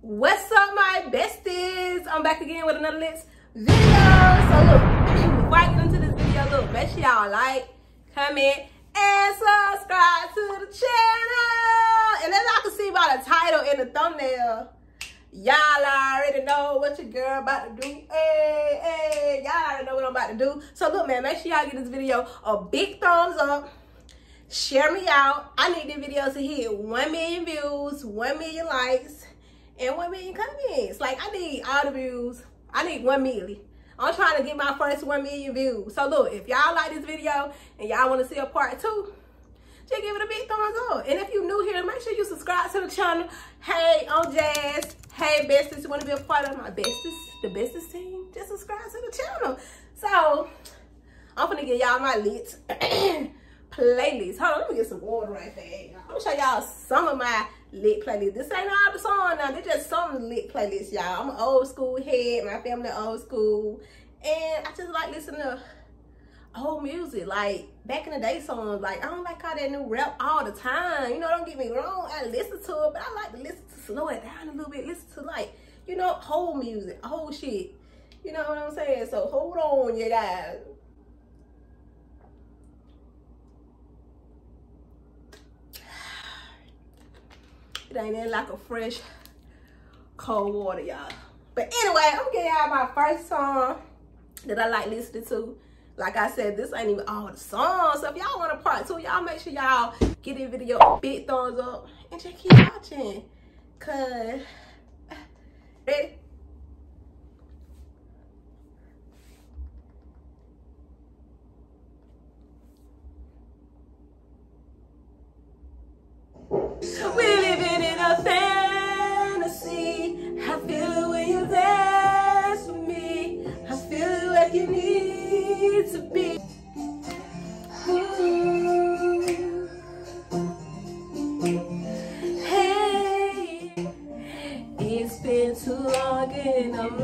What's up, my besties? I'm back again with another Lips video. So look, I get into this video, look, make sure y'all like, comment, and subscribe to the channel. And as y'all can see by the title and the thumbnail, y'all already know what your girl about to do. Hey, hey, y'all already know what I'm about to do. So look, man, make sure y'all give this video a big thumbs up share me out. I need the video to hit 1 million views, 1 million likes, and 1 million comments. Like, I need all the views. I need 1 million. I'm trying to get my first 1 million views. So, look, if y'all like this video and y'all want to see a part two, just give it a big thumbs up. And if you're new here, make sure you subscribe to the channel. Hey, I'm Jazz. Hey, besties, you want to be a part of my bestest, the bestest team? Just subscribe to the channel. So, I'm going to get y'all my lit playlist. Hold on, let me get some water right there. I'm gonna show y'all some of my lit playlists. This ain't all the song now. This just some lit playlists, y'all. I'm an old school head. My family old school. And I just like listening to old music. Like back in the day songs. Like I don't like all that new rap all the time. You know, don't get me wrong. I listen to it, but I like to listen to slow it down a little bit. Listen to like, you know, old music, old shit. You know what I'm saying? So hold on, you guys. It ain't in like a fresh cold water, y'all. But anyway, I'm gonna get y'all my first song that I like listening to. Like I said, this ain't even all the songs. So if y'all want a part two, y'all make sure y'all give this video a big thumbs up and just keep watching. Cause, eh, ready?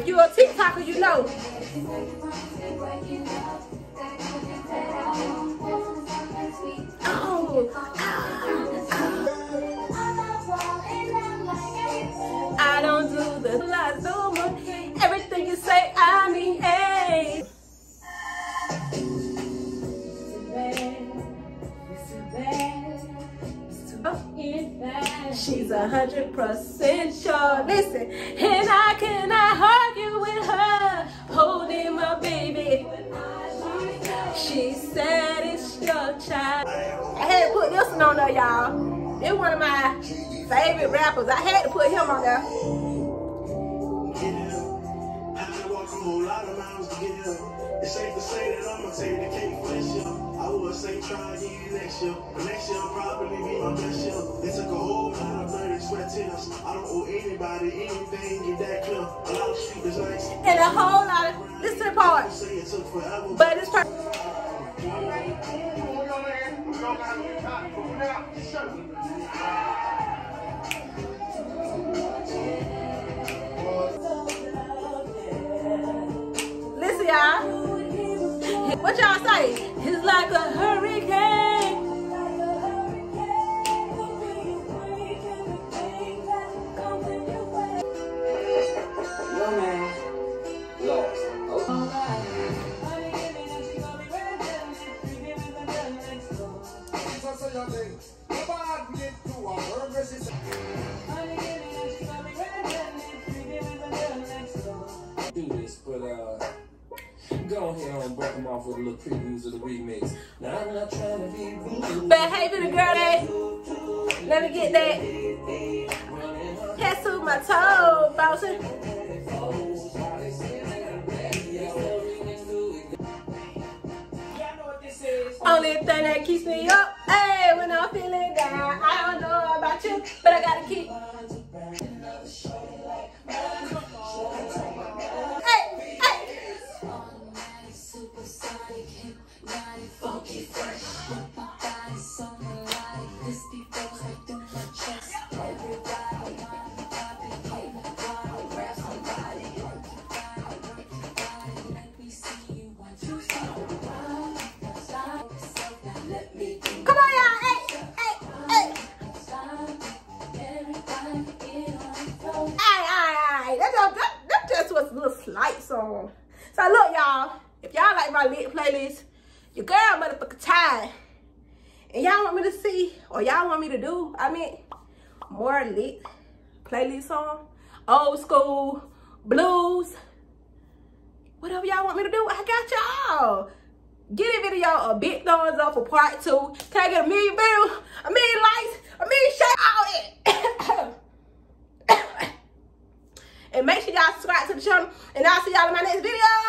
if you're a TikToker, you know. Oh, I don't do the more. Everything you say, I mean, hey. She's a hundred percent sure. Listen, and this on there, y'all. It's one of my favorite rappers. I had to put him on there. It's safe to say that I'ma take the cake for this year. I would say try again next year. But next year I'll probably be my best year. It took a whole lot of blood and sweat tears. I don't owe anybody anything, get that clear. A lot of sleepless nights. And a whole lot of, listen to the part. But it's perfect. Listen, y'all. What y'all say? It's like a hurricane. Do this, but uh, go ahead and break them off with a little previews of the remix. Now I'm not trying to be rude. Behaving the girl that. Let me get that. Head to my toe, bouncing. Only thing that keeps me up, but I gotta keep. Little slight song. So look, y'all, if y'all like my lit playlist, your girl motherfucker tired. And y'all want me to see, or y'all want me to do, I mean, more lit playlist song, old school, blues, whatever y'all want me to do, I got y'all. Get a video a big thumbs up for part two. Can I get a million views, a million likes, a million share, all that. and make sure y'all subscribe to the channel. And I'll see y'all in my next video.